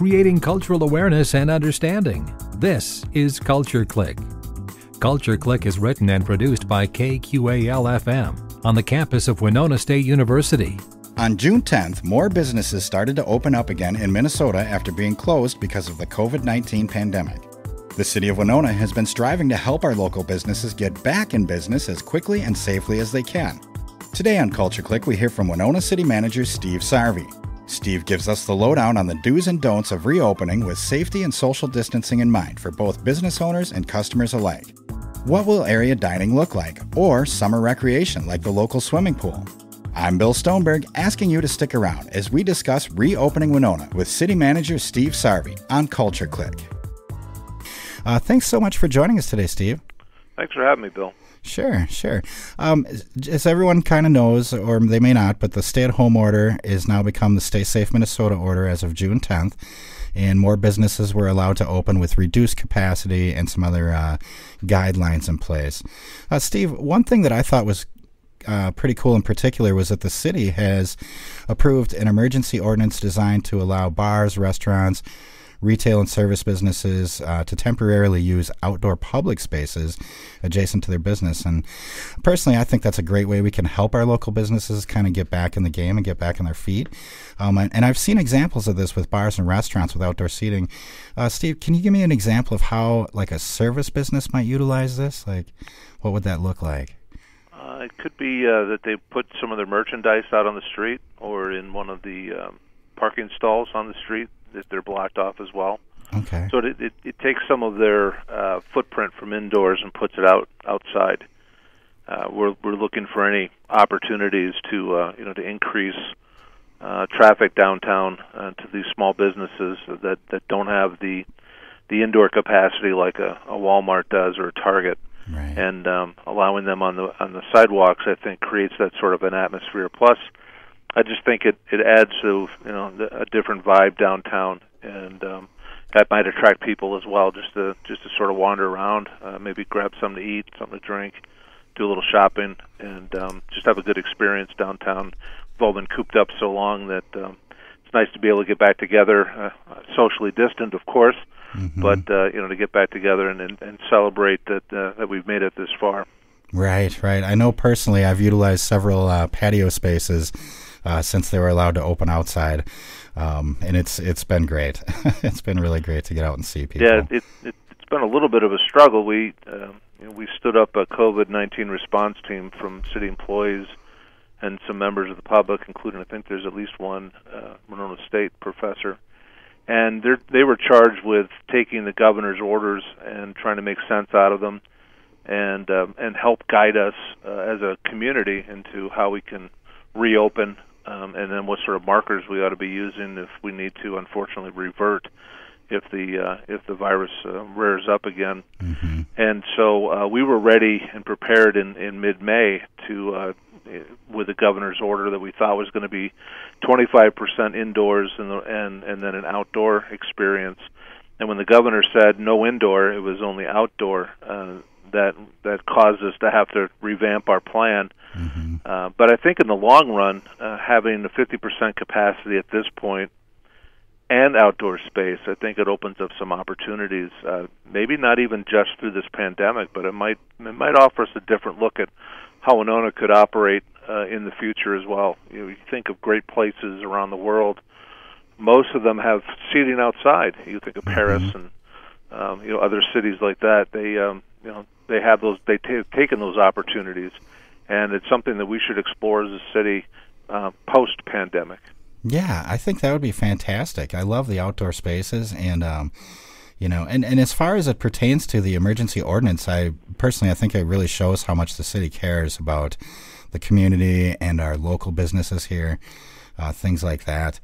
creating cultural awareness and understanding. This is Culture Clique. Culture Clique is written and produced by KQAL FM on the campus of Winona State University. On June 10th, more businesses started to open up again in Minnesota after being closed because of the COVID 19 pandemic. The City of Winona has been striving to help our local businesses get back in business as quickly and safely as they can. Today on Culture Clique, we hear from Winona City Manager Steve Sarvi. Steve gives us the lowdown on the do's and don'ts of reopening with safety and social distancing in mind for both business owners and customers alike. What will area dining look like, or summer recreation like the local swimming pool? I'm Bill Stoneberg, asking you to stick around as we discuss reopening Winona with City Manager Steve Sarvi on Culture Clique. Uh, thanks so much for joining us today, Steve. Thanks for having me, Bill. Sure, sure. Um, as everyone kind of knows, or they may not, but the stay at home order is now become the Stay Safe Minnesota order as of June 10th. And more businesses were allowed to open with reduced capacity and some other uh, guidelines in place. Uh, Steve, one thing that I thought was uh, pretty cool in particular was that the city has approved an emergency ordinance designed to allow bars, restaurants, retail and service businesses uh, to temporarily use outdoor public spaces adjacent to their business. And personally, I think that's a great way we can help our local businesses kind of get back in the game and get back on their feet. Um, and, and, I've seen examples of this with bars and restaurants with outdoor seating. Uh, Steve, can you give me an example of how like a service business might utilize this? Like, what would that look like? Uh, it could be uh, that they put some of their merchandise out on the street or in one of the um, parking stalls on the street that they're blocked off as well. Okay. So it, it, it takes some of their uh, footprint from indoors and puts it out outside. Uh, we're we're looking for any opportunities to uh, you know to increase uh, traffic downtown uh, to these small businesses that that don't have the the indoor capacity like a, a Walmart does or a Target. Right. And um, allowing them on the on the sidewalks, I think, creates that sort of an atmosphere. Plus, I just think it it adds to you know a different vibe downtown, and um, that might attract people as well. Just to just to sort of wander around, uh, maybe grab something to eat, something to drink, do a little shopping, and um, just have a good experience downtown. We've all been cooped up so long that um, it's nice to be able to get back together, uh, socially distant, of course, mm-hmm. but uh, you know to get back together and and, and celebrate that uh, that we've made it this far. Right, right. I know personally, I've utilized several uh, patio spaces uh, since they were allowed to open outside. Um, and it's it's been great. it's been really great to get out and see people. Yeah, it, it, has been a little bit of a struggle. We uh, you know, we stood up a COVID nineteen response team from city employees and some members of the public, including I think there's at least one uh, Winona State professor, and they they were charged with taking the governor's orders and trying to make sense out of them, and um, and help guide us uh, as a community into how we can reopen um, and then what sort of markers we ought to be using if we need to, unfortunately, revert if the uh, if the virus uh, rears up again. Mm-hmm. And so uh, we were ready and prepared in in mid May to. Uh, with the governor's order that we thought was going to be 25% indoors and, the, and and then an outdoor experience. And when the governor said no indoor, it was only outdoor. Uh, that that caused us to have to revamp our plan. Mm-hmm. Uh, but I think in the long run, uh, having a 50% capacity at this point and outdoor space, I think it opens up some opportunities. Uh, maybe not even just through this pandemic, but it might it might offer us a different look at how Winona could operate uh, in the future as well. You, know, you think of great places around the world; most of them have seating outside. You think of Paris mm-hmm. and um, you know other cities like that. They um, you know they have those they t- taken those opportunities, and it's something that we should explore as a city uh, post pandemic. Yeah, I think that would be fantastic. I love the outdoor spaces, and um, you know, and, and as far as it pertains to the emergency ordinance, I personally I think it really shows how much the city cares about the community and our local businesses here, uh, things like that.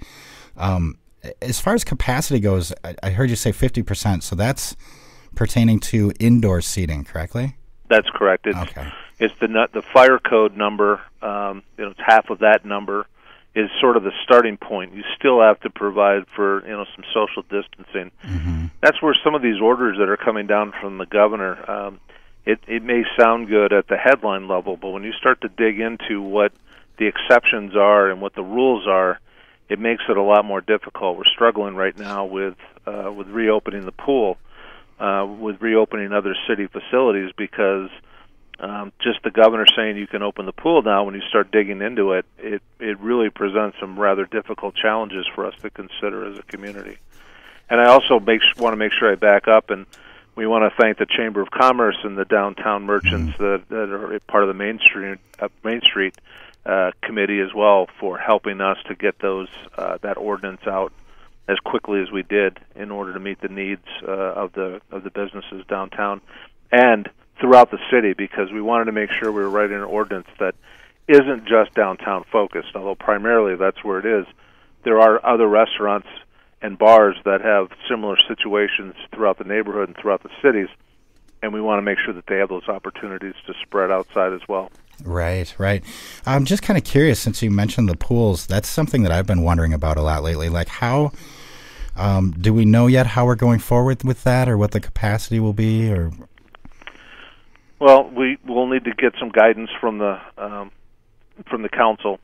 Um, as far as capacity goes, I, I heard you say fifty percent, so that's pertaining to indoor seating, correctly? That's correct. It's, okay. It's the the fire code number. Um, you know, it's half of that number is sort of the starting point. You still have to provide for you know some social distancing. Mm-hmm. That's where some of these orders that are coming down from the governor. Um, it it may sound good at the headline level, but when you start to dig into what the exceptions are and what the rules are, it makes it a lot more difficult. We're struggling right now with uh, with reopening the pool, uh, with reopening other city facilities because um, just the governor saying you can open the pool now. When you start digging into it, it it really presents some rather difficult challenges for us to consider as a community. And I also make want to make sure I back up and we want to thank the Chamber of Commerce and the downtown merchants mm-hmm. that, that are part of the Main Street uh, Main Street uh, committee as well for helping us to get those uh, that ordinance out as quickly as we did in order to meet the needs uh, of the of the businesses downtown and throughout the city because we wanted to make sure we were writing an ordinance that isn't just downtown focused, although primarily that's where it is. There are other restaurants and bars that have similar situations throughout the neighborhood and throughout the cities, and we want to make sure that they have those opportunities to spread outside as well. Right, right. I'm just kind of curious since you mentioned the pools. That's something that I've been wondering about a lot lately. Like, how um, do we know yet how we're going forward with that, or what the capacity will be, or well, we will need to get some guidance from the um, from the council,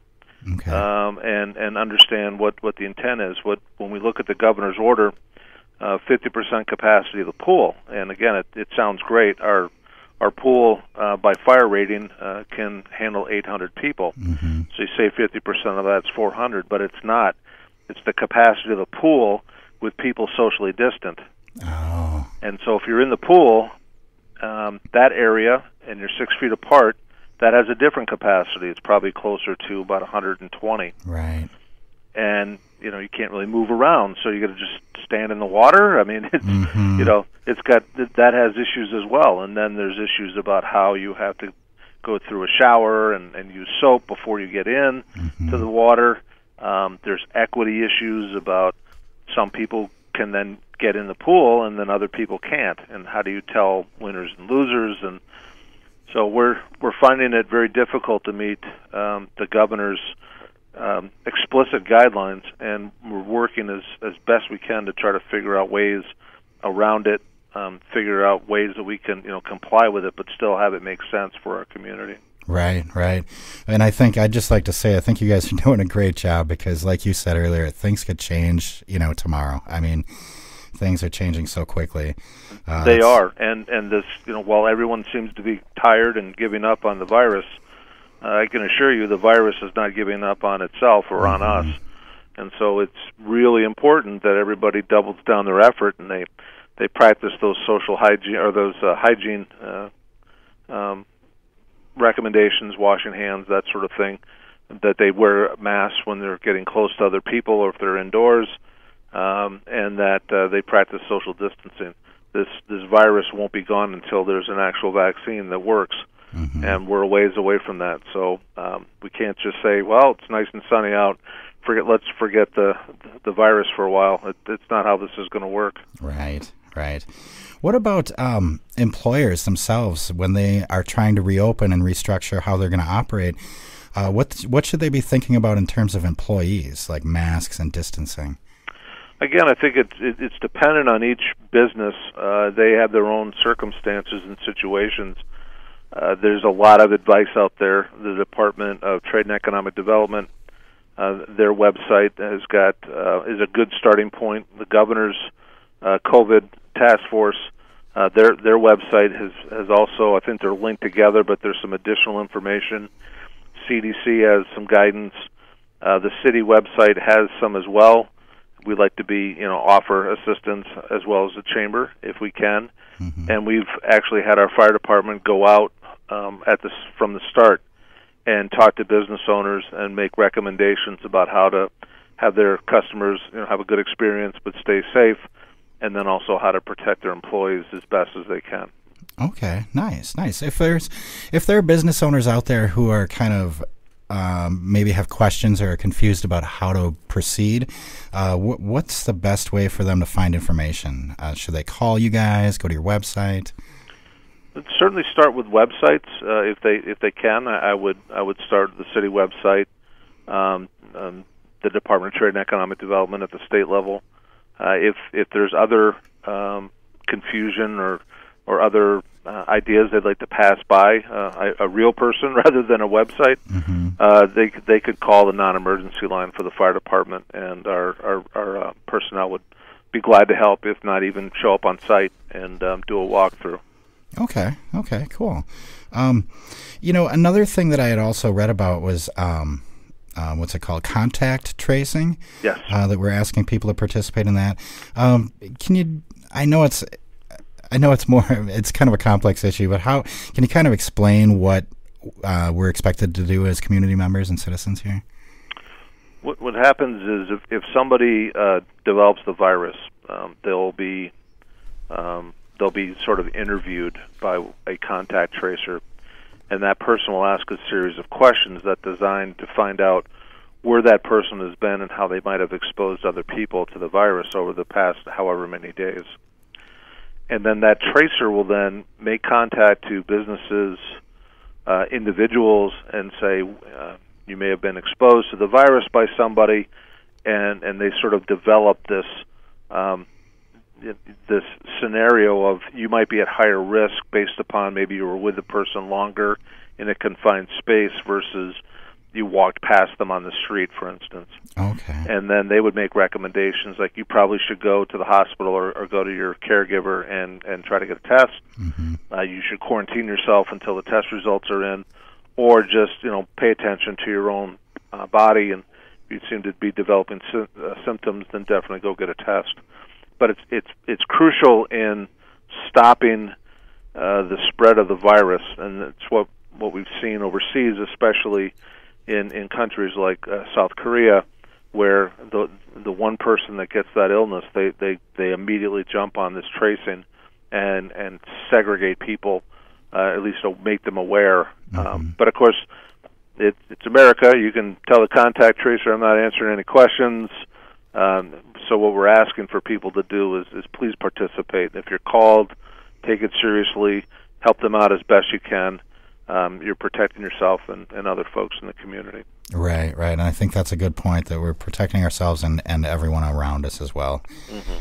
okay. um, and and understand what what the intent is. What when we look at the governor's order, uh, fifty uh, percent capacity of the pool, and again, it, it sounds great. Our our pool uh, by fire rating uh, can handle 800 people. Mm-hmm. So you say 50% of that's 400, but it's not. It's the capacity of the pool with people socially distant. Oh. And so if you're in the pool, um, that area and you're six feet apart, that has a different capacity. It's probably closer to about 120. Right. And you know you can't really move around, so you got to just stand in the water. I mean, it's mm-hmm. you know it's got that has issues as well. And then there's issues about how you have to go through a shower and, and use soap before you get in mm-hmm. to the water. Um, there's equity issues about some people can then get in the pool and then other people can't. And how do you tell winners and losers? And so we're we're finding it very difficult to meet um, the governor's um, explicit guidelines. And we're working as as best we can to try to figure out ways around it um, figure out ways that we can you know comply with it but still have it make sense for our community Right, right. And I think I'd just like to say I think you guys are doing a great job because like you said earlier, things could change, you know, tomorrow. I mean, things are changing so quickly. Uh, they are, and and this you know while everyone seems to be tired and giving up on the virus, uh, I can assure you the virus is not giving up on itself or mm-hmm. on us, and so it's really important that everybody doubles down their effort and they they practice those social hygiene or those uh, hygiene uh, um, recommendations, washing hands, that sort of thing. That they wear masks when they're getting close to other people or if they're indoors um, and that uh, they practice social distancing. This this virus won't be gone until there's an actual vaccine that works, mm-hmm. and we're a ways away from that. So um, we can't just say, "Well, it's nice and sunny out. Forget let's forget the the virus for a while." It, it's not how this is going to work. Right, right. What about um, employers themselves when they are trying to reopen and restructure how they're going to operate? Uh, what what should they be thinking about in terms of employees, like masks and distancing? again, I think it's it's dependent on each business. Uh, they have their own circumstances and situations. Uh, there's a lot of advice out there. The Department of Trade and Economic Development, uh, their website has got uh, is a good starting point. The governor's uh, COVID task force, uh, their their website has has also I think they're linked together, but there's some additional information. CDC has some guidance. Uh, the city website has some as well We'd like to be you know offer assistance as well as the chamber if we can mm-hmm. and we've actually had our fire department go out um, at this from the start and talk to business owners and make recommendations about how to have their customers you know have a good experience but stay safe and then also how to protect their employees as best as they can okay nice nice if there's if there are business owners out there who are kind of um, maybe have questions or are confused about how to proceed, uh, wh- what's the best way for them to find information? Uh, should they call you guys? Go to your website? Let's certainly start with websites uh, if they if they can. I, I would I would start the city website, um, um, the Department of Trade and Economic Development at the state level. Uh, if if there's other um, confusion or or other uh, ideas they'd like to pass by uh, a, a real person rather than a website, Mm-hmm. uh, they could- they could call the non-emergency line for the fire department, and our our, our uh, personnel would be glad to help, if not even show up on site and um, do a walkthrough. Okay. Okay. Cool. Um, you know, another thing that I had also read about was um, uh, what's it called? Contact tracing. Yes. Uh, that we're asking people to participate in that. Um, can you? I know it's. I know it's more. It's kind of a complex issue, but how can you kind of explain what uh, we're expected to do as community members and citizens here? What what happens is if if somebody uh, develops the virus, um, they'll be um, they'll be sort of interviewed by a contact tracer, and that person will ask a series of questions that designed to find out where that person has been and how they might have exposed other people to the virus over the past however many days. And then that tracer will then make contact to businesses, uh, individuals, and say, uh, you may have been exposed to the virus by somebody, and and they sort of develop this um, this scenario of you might be at higher risk based upon maybe you were with the person longer in a confined space versus you walked past them on the street, for instance. Okay. And then they would make recommendations like you probably should go to the hospital or, or go to your caregiver and and try to get a test. Mm-hmm. Uh, you should quarantine yourself until the test results are in, or just you know pay attention to your own uh, body. And if you seem to be developing sy- uh, symptoms, then definitely go get a test. But it's it's it's crucial in stopping uh, the spread of the virus, and it's what what we've seen overseas, especially in in countries like uh, South Korea, where the the one person that gets that illness, they they they immediately jump on this tracing and and segregate people, uh, at least to make them aware. Um, but of course, it, it's America. You can tell the contact tracer, "I'm not answering any questions." Um, so what we're asking for people to do is, is please participate. If you're called, take it seriously. Help them out as best you can. Um, you're protecting yourself and, and other folks in the community. Right, right. And I think that's a good point that we're protecting ourselves and, and everyone around us as well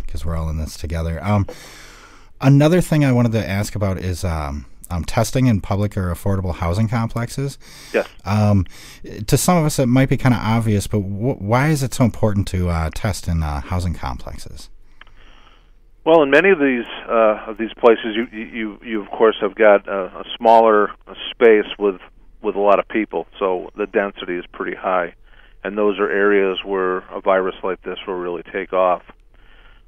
because we're all in this together. Um, another thing I wanted to ask about is um, um, testing in public or affordable housing complexes. Yes. Um, to some of us, it might be kind of obvious, but wh- why is it so important to uh, test in uh, housing complexes? Well, in many of these uh, of these places, you you you of course have got a, a smaller space with with a lot of people, so the density is pretty high, and those are areas where a virus like this will really take off.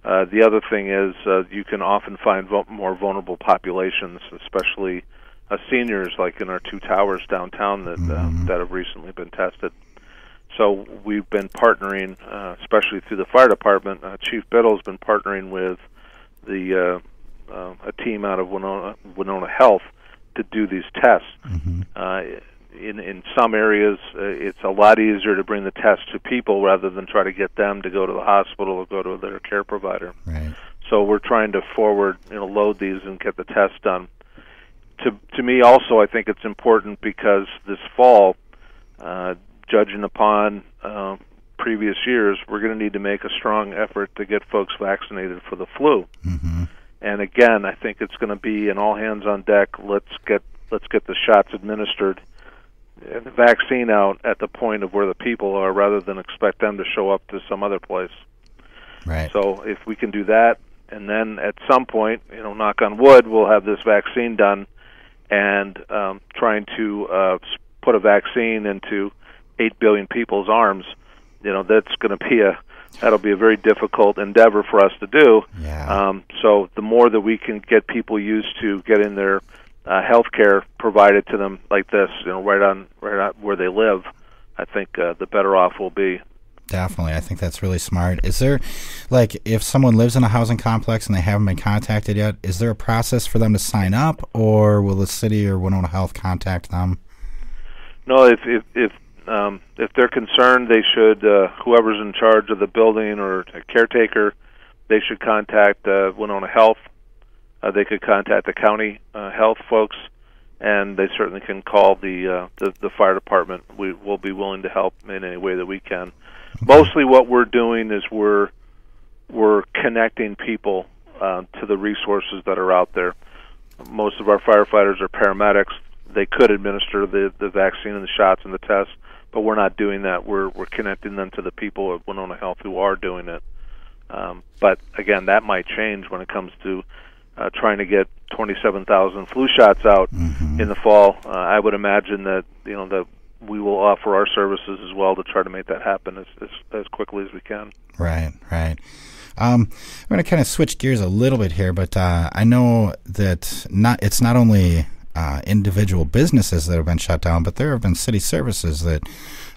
Uh, the other thing is uh, you can often find vo- more vulnerable populations, especially uh, seniors, like in our two towers downtown that uh, that have recently been tested. So we've been partnering, uh, especially through the fire department. Uh, Chief Biddle's been partnering with the uh, uh, a team out of Winona, Winona Health to do these tests. Uh, in in some areas, uh, it's a lot easier to bring the test to people rather than try to get them to go to the hospital or go to their care provider. Right. So we're trying to forward, you know, load these and get the test done. To to me, also, I think it's important because this fall, uh, judging upon uh, previous years, we're going to need to make a strong effort to get folks vaccinated for the flu. Mm-hmm. And again, I think it's going to be an all hands on deck. Let's get let's get the shots administered the vaccine out at the point of where the people are, rather than expect them to show up to some other place. Right. So if we can do that, and then at some point, you know, knock on wood, we'll have this vaccine done, and um, trying to uh, put a vaccine into eight billion people's arms, you know, that's going to be a that'll be a very difficult endeavor for us to do. yeah. Um, so the more that we can get people used to getting their uh, health care provided to them like this, you know, right on right on where they live, I think uh, the better off we'll be. Definitely. I think that's really smart. Is there, like, if someone lives in a housing complex and they haven't been contacted yet, is there a process for them to sign up, or will the city or Winona Health contact them? No, if if if um, if they're concerned, they should uh, whoever's in charge of the building or a caretaker, they should contact uh, Winona Health. Uh, they could contact the county uh, health folks, and they certainly can call the uh, the, the fire department. We will be willing to help in any way that we can. Mostly, what we're doing is we're we're connecting people uh, to the resources that are out there. most of our firefighters are paramedics. They could administer the the vaccine and the shots and the tests, but we're not doing that. We're we're connecting them to the people at Winona Health who are doing it. Um, but again, that might change when it comes to uh, trying to get 27,000 flu shots out Mm-hmm. in the fall. Uh, I would imagine that you know that we will offer our services as well to try to make that happen as as, as quickly as we can. Right, right. Um, I'm going to kind of switch gears a little bit here, but uh, I know that not it's not only uh, individual businesses that have been shut down, but there have been city services that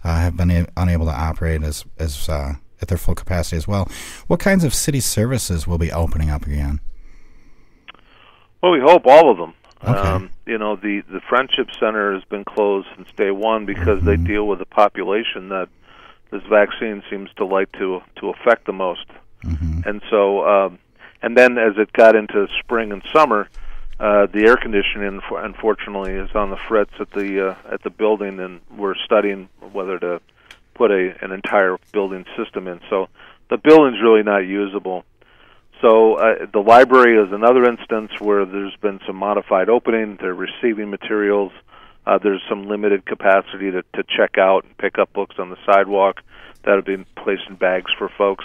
uh, have been a- unable to operate as as uh, at their full capacity as well. What kinds of city services will be opening up again? Well, we hope all of them. Okay. Um, you know, the the Friendship Center has been closed since day one because they deal with a population that this vaccine seems to like to to affect the most. And so, um, and then as it got into spring and summer, uh, the air conditioning, unfortunately, is on the frets at the uh, at the building, and we're studying whether to put a an entire building system in. So the building's really not usable. So uh, the library is another instance where there's been some modified opening. They're receiving materials. Uh, there's some limited capacity to, to check out and pick up books on the sidewalk that have been placed in bags for folks.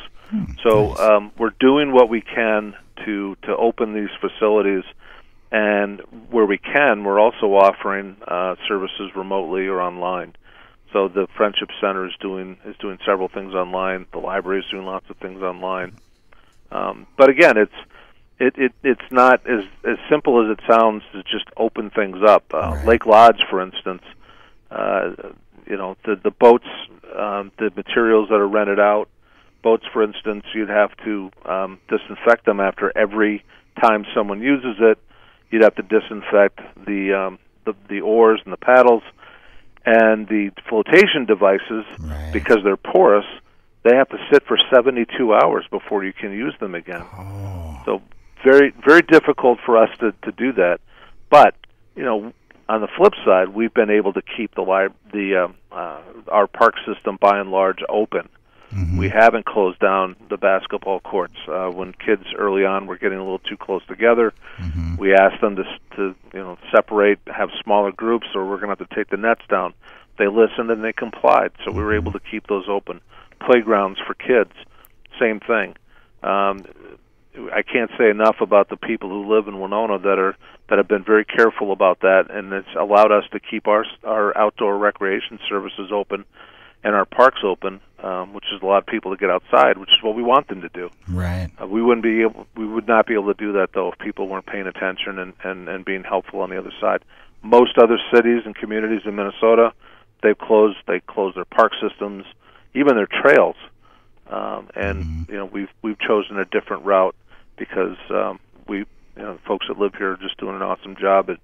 so nice. um, we're doing what we can to to open these facilities, and where we can, we're also offering uh, services remotely or online. So the Friendship Center is doing is doing several things online. The library is doing lots of things online. Um, but again, it's it, it it's not as as simple as it sounds to just open things up. Uh, Right. Lake Lodge, for instance, uh, you know the the boats, um, the materials that are rented out. Boats, for instance, you'd have to um, disinfect them after every time someone uses it. You'd have to disinfect the um, the, the oars and the paddles, and the flotation devices Right. because they're porous. They have to sit for 72 hours before you can use them again. Oh, So very very difficult for us to to do that. But you know, on the flip side, we've been able to keep the li- the um, uh, our park system by and large open. We haven't closed down the basketball courts. Uh, when kids early on were getting a little too close together, we asked them to s- to you know separate, have smaller groups, or we're going to have to take the nets down. They listened and they complied, so we were able to keep those open. Playgrounds for kids, same thing. Um, I can't say enough about the people who live in Winona that are that have been very careful about that, and it's allowed us to keep our our outdoor recreation services open and our parks open, um, which is a lot of people to get outside, which is what we want them to do. right. Uh, we wouldn't be able, we would not be able to do that though if people weren't paying attention and, and, and being helpful on the other side. Most other cities and communities in Minnesota, they've closed, they closed their park systems, even their trails, um, and you know we've we've chosen a different route because um, we, you know, folks that live here are just doing an awesome job at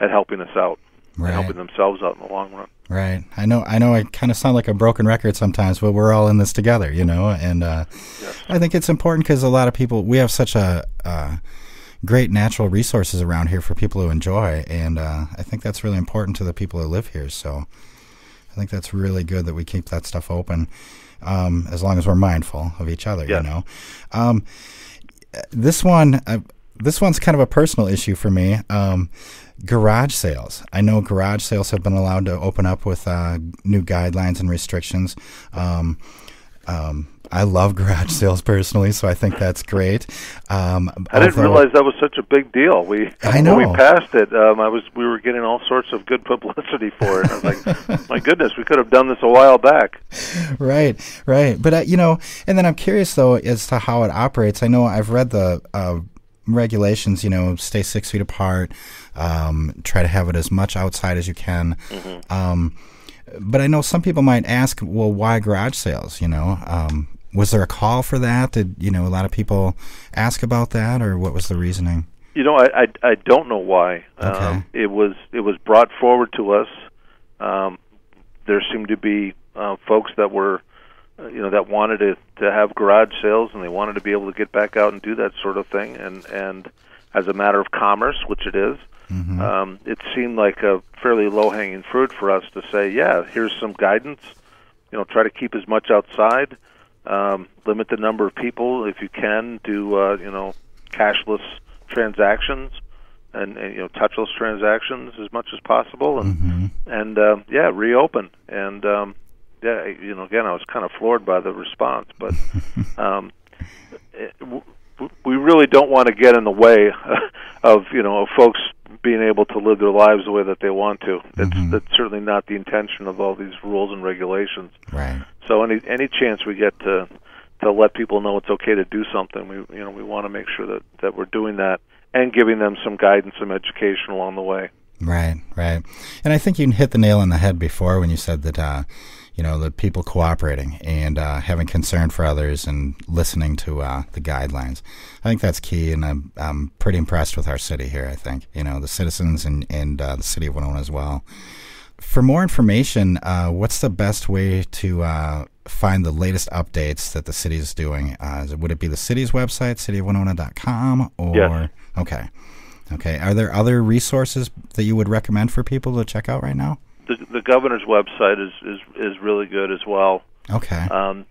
at helping us out Right. and helping themselves out in the long run. Right. I know. I know. I kind of sound like a broken record sometimes, but we're all in this together, you know. And uh, Yes. I think it's important because a lot of people we have such a uh, great natural resources around here for people to enjoy, and uh, I think that's really important to the people who live here. So think that's really good that we keep that stuff open, um, as long as we're mindful of each other. Yes. You know. Um, this one. Uh, this one's kind of a personal issue for me. Um, garage sales. I know garage sales have been allowed to open up with uh, new guidelines and restrictions. Um, um, I love garage sales personally, so I think that's great. Um, I didn't although- realize that was such a big deal. We I know. when we passed it. Um, I was we were getting all sorts of good publicity for it. I was like, my goodness, we could have done this a while back. right, right. But uh, you know, and then I'm curious though as to how it operates. I know I've read the uh, regulations. You know, stay six feet apart. Um, try to have it as much outside as you can. Um, but I know some people might ask, well, why garage sales? You know, um, was there a call for that? Did you know a lot of people ask about that, or what was the reasoning? You know, I I, I don't know why. Okay. Um, it was it was brought forward to us. Um, there seemed to be uh, folks that were, uh, you know, that wanted to to have garage sales and they wanted to be able to get back out and do that sort of thing. And and as a matter of commerce, which it is, um, it seemed like a fairly low hanging fruit for us to say, yeah, here's some guidance. You know, try to keep as much outside. Um, limit the number of people if you can. Do uh, you know cashless transactions. and, and you know touchless transactions as much as possible, and Mm-hmm. and uh, yeah, reopen. And um, yeah, you know, again, I was kind of floored by the response, but um, it, w- we really don't want to get in the way of you know of folks being able to live their lives the way that they want to. It's Mhm. that's certainly not the intention of all these rules and regulations. Right. So any any chance we get to to let people know it's okay to do something, we you know we want to make sure that that we're doing that and giving them some guidance, some education along the way. Right, right. And I think you hit the nail on the head before when you said that, uh, you know, the people cooperating and uh, having concern for others and listening to uh, the guidelines. I think that's key, and I'm, I'm pretty impressed with our city here, I think. You know, the citizens and, and uh, the city of Winona as well. For more information, uh, what's the best way to uh, find the latest updates that the city is doing? Uh, would it be the city's website, cityofwinona.com? Or, Yes. Okay. Okay. Are there other resources that you would recommend for people to check out right now? The, the governor's website is, is is really good as well. Okay. Um,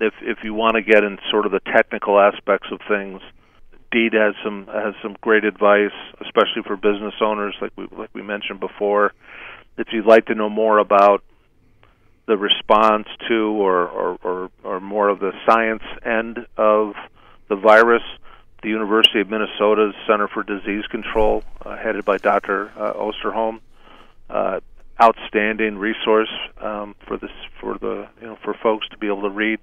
if if you want to get in sort of the technical aspects of things, DEED has some has some great advice, especially for business owners, like we like we mentioned before. If you'd like to know more about the response to or or, or, or more of the science end of the virus, the University of Minnesota's Center for Disease Control, uh, headed by Dr. Uh, Osterholm, uh, outstanding resource um, for this for the you know for folks to be able to read.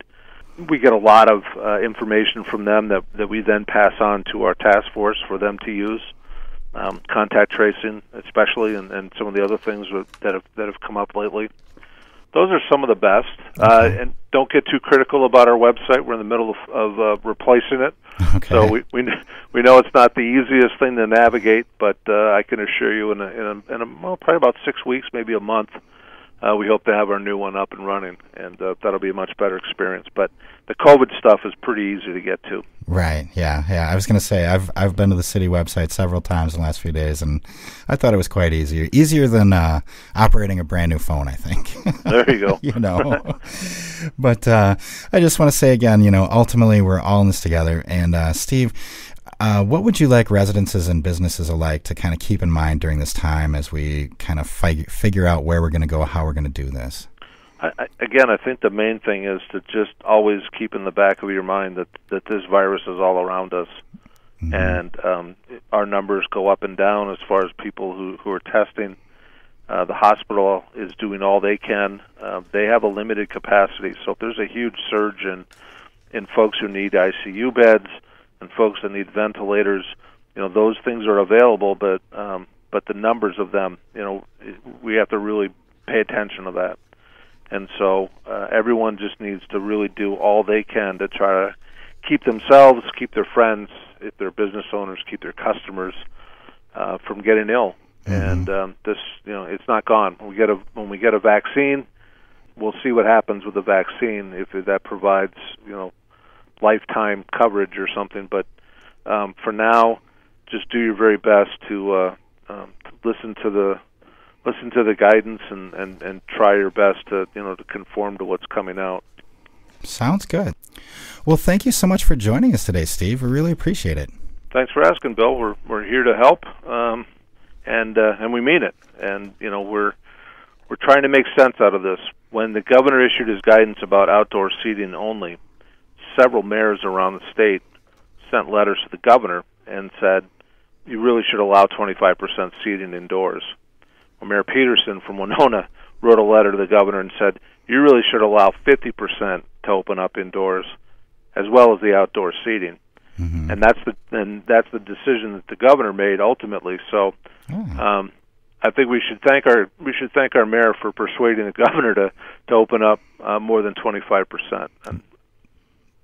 We get a lot of uh, information from them that that we then pass on to our task force for them to use. Um, contact tracing, especially, and, and some of the other things that have that have come up lately. Those are some of the best. Uh, and don't get too critical about our website. We're in the middle of, of uh, replacing it. Okay. So we we we know it's not the easiest thing to navigate, but uh, I can assure you, in a, in a, in a well, probably about six weeks, maybe a month, uh, we hope to have our new one up and running, and uh, that'll be a much better experience. But the COVID stuff is pretty easy to get to. Right. Yeah. Yeah. I was going to say I've I've been to the city website several times in the last few days, and I thought it was quite easier Easier than uh, operating a brand new phone, I think. There you go. you know. but uh, I just want to say again, you know, ultimately we're all in this together. And uh, Steve, uh, what would you like residences and businesses alike to kind of keep in mind during this time as we kind of fi- figure out where we're going to go, how we're going to do this? I, again, I think the main thing is to just always keep in the back of your mind that that this virus is all around us, and um, our numbers go up and down as far as people who who are testing. Uh, the hospital is doing all they can. Uh, they have a limited capacity, so if there's a huge surge in in folks who need ICU beds and folks that need ventilators, you know those things are available, but um, but the numbers of them, you know, we have to really pay attention to that. And so uh, everyone just needs to really do all they can to try to keep themselves, keep their friends, if they're business owners, keep their customers uh, from getting ill. And um, this, you know, it's not gone. When we get a when we get a vaccine, we'll see what happens with the vaccine if that provides, you know, lifetime coverage or something. But um, for now, just do your very best to uh, um, listen to the listen to the guidance and, and, and try your best to you know to conform to what's coming out. Sounds good. Well, thank you so much for joining us today, Steve. We really appreciate it. Thanks for asking, Bill. We're we're here to help, um, and uh, and we mean it. And you know we're we're trying to make sense out of this. When the governor issued his guidance about outdoor seating only, several mayors around the state sent letters to the governor and said, "You really should allow 25% seating indoors." Well, Mayor Peterson from Winona wrote a letter to the governor and said, "You really should allow 50% to open up indoors, as well as the outdoor seating." Mm-hmm. and that's the and that's the decision that the governor made ultimately. So Oh, um, I think we should thank our we should thank our mayor for persuading the governor to to open up uh, more than twenty five percent.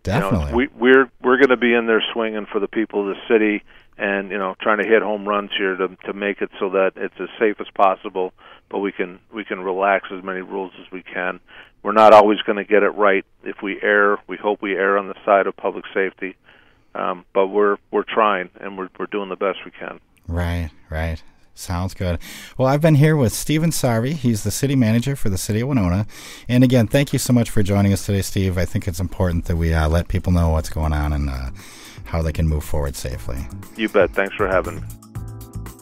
And you know, we we're we're going to be in there swinging for the people of the city, and you know trying to hit home runs here to to make it so that it's as safe as possible. But we can we can relax as many rules as we can. We're not always going to get it right. If we err, we hope we err on the side of public safety. Um, but we're we're trying, and we're we're doing the best we can. Right, right. Sounds good. Well, I've been here with Stephen Sarvi. He's the city manager for the city of Winona. And again, thank you so much for joining us today, Steve. I think it's important that we uh, let people know what's going on and uh, how they can move forward safely. You bet. Thanks for having me.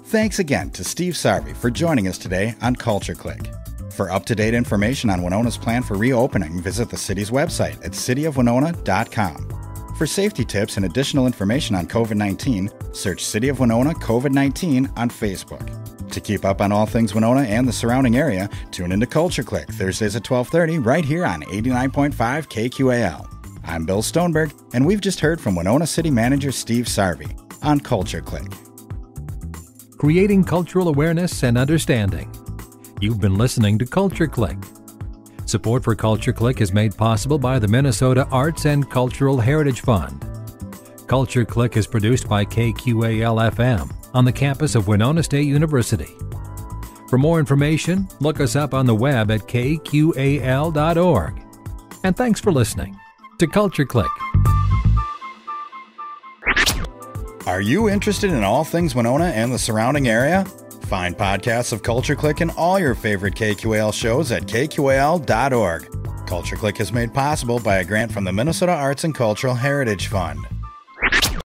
Thanks again to Steve Sarvi for joining us today on Culture Clique. For up to date information on Winona's plan for reopening, visit the city's website at cityofwinona.com. For safety tips and additional information on COVID 19, search City of Winona COVID 19 on Facebook. To keep up on all things Winona and the surrounding area, tune into Culture Clique Thursdays at 12:30 right here on 89.5 KQAL. I'm Bill Stoneberg, and we've just heard from Winona City Manager Steve Sarvi on Culture Clique. Creating cultural awareness and understanding. You've been listening to Culture Clique. Support for Culture Clique is made possible by the Minnesota Arts and Cultural Heritage Fund. Culture Clique is produced by KQAL FM on the campus of Winona State University. For more information, look us up on the web at kqal.org. And thanks for listening to Culture Clique. Are you interested in all things Winona and the surrounding area? Find podcasts of Culture Clique and all your favorite KQAL shows at kqal.org. Culture Clique is made possible by a grant from the Minnesota Arts and Cultural Heritage Fund.